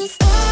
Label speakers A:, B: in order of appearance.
A: taste